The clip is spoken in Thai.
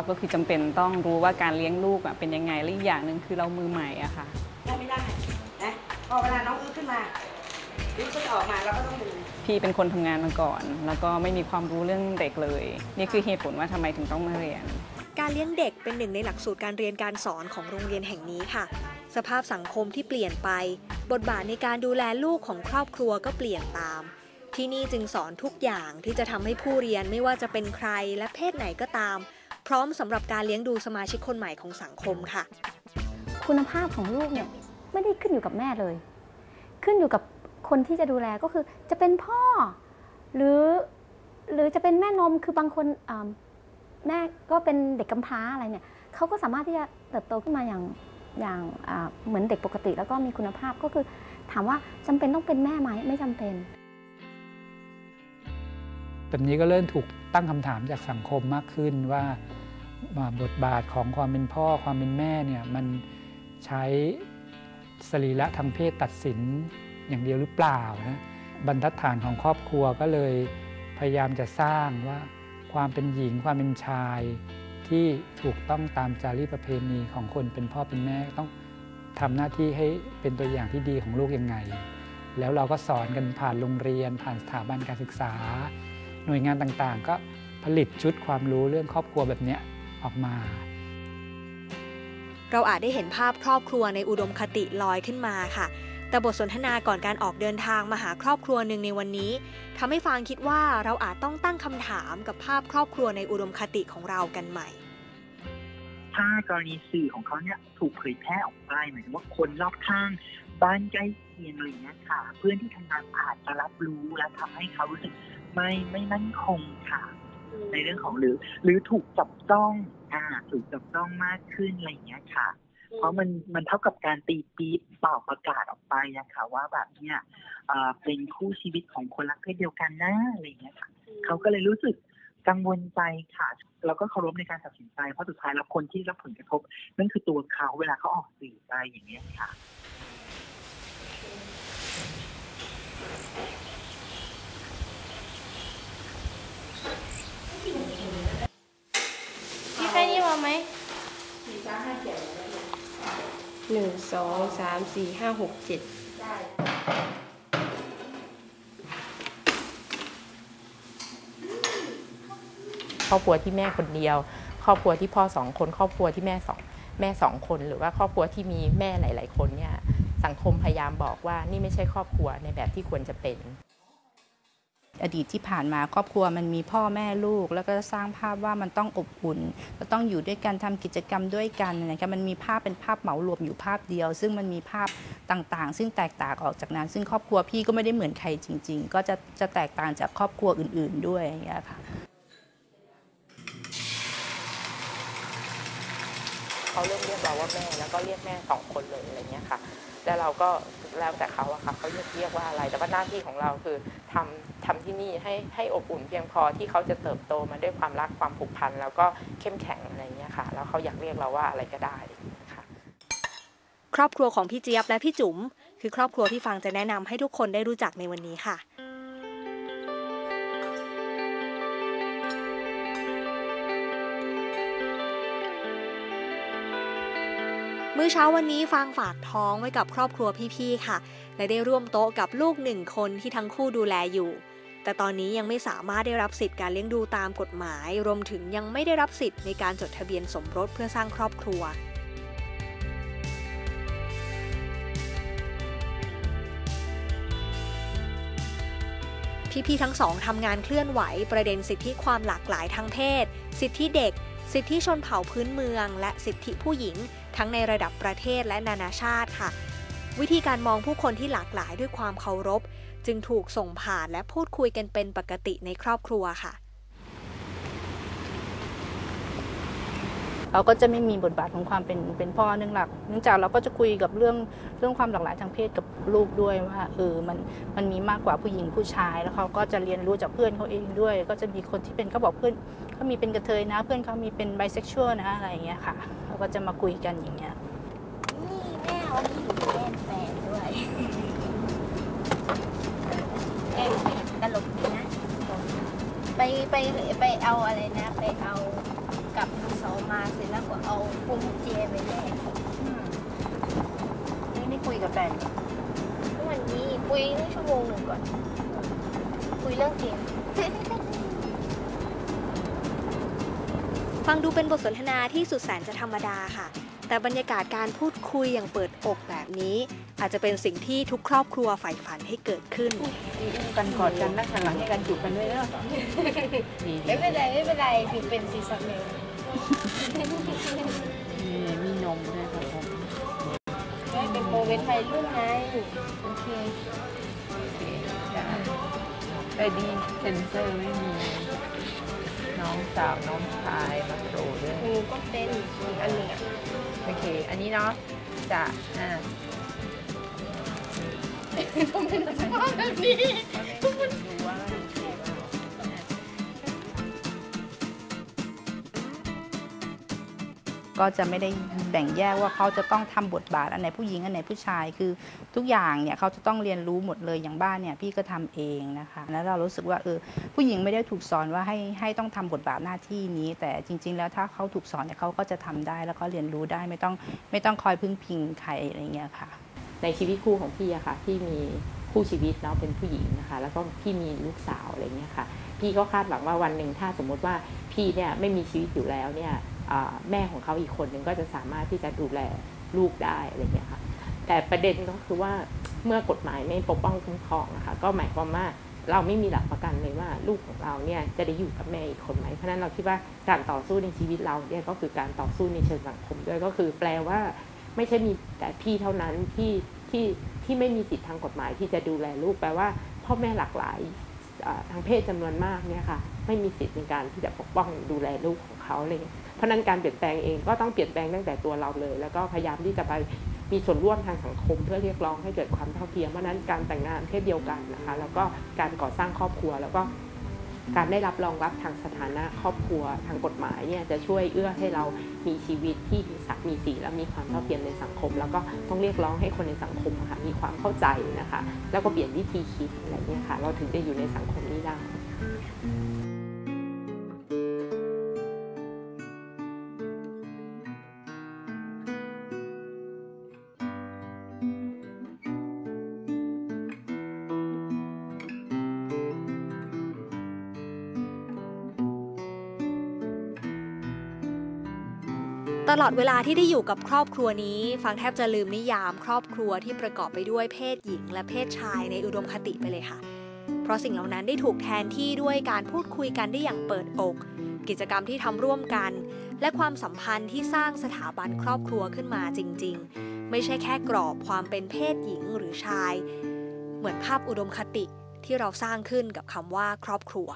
เราก็คือจำเป็นต้องรู้ว่าการเลี้ยงลูกอะเป็นยังไงและอีกอย่างหนึ่งคือเรามือใหม่อะค่ะก็ไม่ได้นะพอเวลาน้องอื้อขึ้นมาอื้อก็จะออกมาเราก็ต้องดูพี่เป็นคนทำงานมาก่อน แล้วก็ไม่มีความรู้เรื่องเด็กเลย นี่คือเหตุผลว่าทำไมถึงต้องมาเรียน การเลี้ยงเด็กเป็นหนึ่งในหลักสูตรการเรียนการสอนของโรงเรียนแห่งนี้ค่ะ สภาพสังคมที่เปลี่ยนไป บทบาทในการดูแลลูกของครอบครัวก็เปลี่ยนตามที่นี่จึงสอนทุกอย่างที่จะทำให้ผู้เรียนไม่ว่าจะเป็นใครและเพศไหนก็ตามพ ร้อมสำหรับการเลี้ยงดูสมาชิกคนใหม่ของสังคมค่ะ คุณภาพของลูกเนี่ยไม่ได้ขึ้นอยู่กับแม่เลย ขึ้นอยู่กับคนที่จะดูแลก็คือจะเป็นพ่อ หรือหรือจะเป็นแม่นมคือบางคนอ่าแม่ก็เป็นเด็กกำพร้าอะไรเนี่ยเขาก็สามารถที่จะเติบโตขึ้นมาอย่างอย่างอ่าเหมือนเด็กปกติ แล้วก็มีคุณภาพก็คือ ถามว่าจำเป็นต้องเป็นแม่ไหมไม่จำเป็นแบบนี้ก็เริ่มถูกตั้งคำถามจากสังคมมากขึ้นว่าว่า บทบาทของความเป็นพ่อความเป็นแม่เนี่ยมันใช้สรีระทางเพศตัดสินอย่างเดียวหรือเปล่านะบรรทัดฐานของครอบครัวก็เลยพยายามจะสร้างว่าความเป็นหญิงความเป็นชายที่ถูกต้องตามจารีตประเพณีของคนเป็นพ่อเป็นแม่ต้องทำหน้าที่ให้เป็นตัวอย่างที่ดีของลูกยังไง แล้วเราก็สอนกันผ่านโรงเรียน ผ่านสถาบันการศึกษา หน่วยงานต่างๆ ก็ผลิตชุดความรู้เรื่องครอบครัวแบบเนี้ย ออกมา เราอาจได้เห็นภาพครอบครัวในอุดมคติลอยขึ้นมาค่ะ แต่บทสนทนาก่อนการออกเดินทางมาหาครอบครัวหนึ่งในวันนี้ทำให้ฟางคิดว่าเราอาจต้องตั้งคำถามกับภาพครอบครัวในอุดมคติของเรากันใหม่ถ้ากรณีสื่อของเขาเนี่ยถูกเผยแพร่ออกไปหมายถึงว่าคนรอบข้างบ้านใกล้เคียงอะไรอย่างเงี้ยค่ะ เพื่อนที่ทำงานอาจจะรับรู้และทำให้เขารู้สึกไม่ไม่มั่นคงค่ะ ในเรื่องของหรือ หรือถูกจับจ้องอ่าถูกจับจ้องมากขึ้นอะไรอย่างเงี้ยค่ะ เพราะมันมันเท่ากับการตีปี๊บเป่าประกาศออกไปนะคะว่าแบบเนี่ยเออเป็นคู่ชีวิตของคนรักเพศเดียวกันนะอะไรอย่างเงี้ยค่ะเขาก็เลยรู้สึกกังวลใจค่ะแล้วก็เคารพในการตัดสินใจเพราะสุดท้ายแล้วคนที่รับผลกระทบ นั่นคือตัวเขาเวลาเขาออกสื่อไปอย่างเงี้ยค่ะ พี่แค่นี้มาไหมหนึ่ง สองสามสี่ห้าหกเจ็ดครอบครัวที่แม่คนเดียว ครอบครัวที่พ่อสองคน ครอบครัวที่แม่สองแม่สองคน หรือว่าครอบครัวที่มีแม่หลาย ๆ คนเนี่ยสังคมพยายามบอกว่านี่ไม่ใช่ครอบครัวในแบบที่ควรจะเป็น อดีตที่ผ่านมาครอบครัวมันมีพ่อแม่ลูก แล้วก็สร้างภาพว่ามันต้องอบอุ่นก็ต้องอยู่ด้วยกันทำกิจกรรมด้วยกันนะคะมันมีภาพเป็นภาพเหมารวมอยู่ภาพเดียว ซึ่งมันมีภาพต่างๆ ซึ่งแตกต่างออกจากนั้น ซึ่งครอบครัวพี่ก็ไม่ได้เหมือนใครจริง ๆ ก็จะจะแตกต่างจากครอบครัวอื่น ๆด้วยอย่างเงี้ยค่ะ เขาเริ่มเรียกเราว่าแม่ แล้วก็เรียกแม่สองคนเลยอะไรเงี้ยค่ะ แล้วเราก็แล้วแต่เขาอะค่ะเขาเรียกเรียกว่าอะไร แต่ว่าหน้าที่ของเราคือทำทำที่นี่ให้ให้อบอุ่นเพียงพอที่เขาจะเติบโตมาด้วยความรักความผูกพันแล้วก็เข้มแข็งอะไรเงี้ยค่ะ แล้วเขาอยากเรียกเราว่าอะไรก็ได้ค่ะ ครอบครัวของพี่เจี๊ยบและพี่จุ๋มคือครอบครัวที่ฟางจะแนะนำให้ทุกคนได้รู้จักในวันนี้ค่ะ มื้อเช้าวันนี้ฟางฝากท้องไว้กับครอบครัวพี่ๆค่ะ และได้ร่วมโต๊ะกับลูกหนึ่งคนที่ทั้งคู่ดูแลอยู่ แต่ตอนนี้ยังไม่สามารถได้รับสิทธิ์การเลี้ยงดูตามกฎหมาย รวมถึงยังไม่ได้รับสิทธิ์ในการจดทะเบียนสมรสเพื่อสร้างครอบครัวพี่ๆทั้งสองทำงานเคลื่อนไหวประเด็นสิทธิความหลากหลายทางเพศ สิทธิเด็ก สิทธิชนเผ่าพื้นเมือง และสิทธิผู้หญิง ทั้งในระดับประเทศและนานาชาติค่ะ วิธีการมองผู้คนที่หลากหลายด้วยความเคารพ จึงถูกส่งผ่านและพูดคุยกันเป็นปกติในครอบครัวค่ะ เราก็จะไม่มีบทบาทของความเป็นเป็นพ่อเนื่องหลัก เนื่องจากเราก็จะคุยกับเรื่องเรื่องความหลากหลายทางเพศกับลูกด้วยว่าเออมันมันมีมากกว่าผู้หญิงผู้ชาย แล้วเขาก็จะเรียนรู้จากเพื่อนเขาเองด้วย ก็จะมีคนที่เป็นเขาบอกเพื่อนเขามีเป็นกระเทยนะ เพื่อนเขามีเป็นไบเซ็กชวลนะอะไรอย่างเงี้ยค่ะเราก็จะมาคุยกันอย่างเงี้ยนี่แม่วันนี้หนูแกล้งแฟนด้วยแกล้งแฟนตลกดีนะไปไปไปเอาอะไรนะ ไปเอา กลับมือสองมาเสร็จแล้วก็เอาพวงกุญแจไปแลกนี่นี่คุยกับแฟนวันนี้คุยได้ชั่วโมงหนึ่งก่อน คุยเรื่องเกม ฟังดูเป็นบทสนทนาที่สุดแสนจะธรรมดาค่ะ แต่บรรยากาศการพูดคุยอย่างเปิดอกแบบนี้ อาจจะเป็นสิ่งที่ทุกครอบครัวใฝ่ฝันให้เกิดขึ้น กันกอดกันนักหันหลังให้กันจูบกันด้วยเนอะดีไม่เป็นไรไม่เป็นไรถือเป็นซีซันเมล มีมีนมด้วยครับผมได้เป็นโมเมนไทยรุ่นไงโอเคโอเคได้แต่ดีเซนเซอร์ไม่มี น้องสาวน้องชายมาโผล่ด้วยหนูก็เป็นอีกอันหนึ่งอะโอเค อันนี้เนาะจะอ่าทำไมหนูสภาพแบบนี้ดูว่าโอเคว่ ก็จะไม่ได้แบ่งแยกว่าเขาจะต้องทำบทบาทอันไหนผู้หญิงอันไหนผู้ชายคือทุกอย่างเนี่ยเขาจะต้องเรียนรู้หมดเลยอย่างบ้านเนี่ยพี่ก็ทำเองนะคะแล้วเรารู้สึกว่าเออผู้หญิงไม่ได้ถูกสอนว่าให้ให้ต้องทำบทบาทหน้าที่นี้ แต่จริง ๆ แล้วถ้าเขาถูกสอนเนี่ยเขาก็จะทำได้แล้วก็เรียนรู้ได้ไม่ต้องไม่ต้องคอยพึ่งพิงใครอะไรเงี้ยค่ะ ในชีวิตคู่ของพี่อะค่ะที่มีคู่ชีวิตเนาะเป็นผู้หญิงนะคะ แล้วก็พี่มีลูกสาวอะไรเงี้ยค่ะ พี่ก็คาดหวังว่าวันหนึ่งถ้าสมมติว่าพี่เนี่ยไม่มีชีวิตอยู่แล้วเนี่ย แม่ของเขาอีกคนหนึ่งก็จะสามารถที่จะดูแลลูกได้อะไรเงี้ยค่ะแต่ประเด็นก็คือว่าเมื่อกฎหมายไม่ปกป้องคุ้มครองนะคะก็หมายความว่าเราไม่มีหลักประกันเลยว่าลูกของเราเนี่ยจะได้อยู่กับแม่อีกคนไหม เพราะนั้นเราคิดว่าการต่อสู้ในชีวิตเราเนี่ยก็คือการต่อสู้ในเชิงสังคมด้วยก็คือแปลว่าไม่ใช่มีแต่พี่เท่านั้นที่ที่ที่ไม่มีสิทธิทางกฎหมายที่จะดูแลลูกแปลว่า พ่อแม่หลากหลายทางเพศจำนวนมากเนี่ยค่ะไม่มีสิทธิ์ในการที่จะปกป้องดูแลลูกของเขาเลย เพราะนั้นการเปลี่ยนแปลงเองก็ต้องเปลี่ยนแปลงตั้งแต่ตัวเราเลย แล้วก็พยายามที่จะไปมีส่วนร่วมทางสังคม เพื่อเรียกร้องให้เกิดความเท่าเทียมเพราะนั้นการแต่งงานเพศเดียวกันนะคะ แล้วก็การก่อสร้างครอบครัว แล้วก็การได้รับรองรับทางสถานะครอบครัวทางกฎหมายเนี่ยจะช่วยเอื้อให้เรามีชีวิตที่มีศักดิ์มีสีและมีความเท่าเทียมในสังคม แล้วก็ต้องเรียกร้องให้คนในสังคมค่ะมีความเข้าใจนะคะ แล้วก็เปลี่ยนวิธีคิดอะไรเนี่ยค่ะ เราถึงจะอยู่ในสังคมนี้ได้ ตลอดเวลาที่ได้อยู่กับครอบครัวนี้ ฟังแทบจะลืมนิยามครอบครัวที่ประกอบไปด้วยเพศหญิง และเพศชายในอุดมคติไปเลยค่ะ เพราะสิ่งเหล่านั้นได้ถูกแทนที่ด้วยการพูดคุยกันได้อย่างเปิดอก กิจกรรมที่ทำร่วมกัน และความสัมพันธ์ที่สร้างสถาบันครอบครัวขึ้นมาจริง ๆ ไม่ใช่แค่กรอบความเป็นเพศหญิงหรือชาย เหมือนภาพอุดมคติที่เราสร้างขึ้นกับคำว่าครอบครัว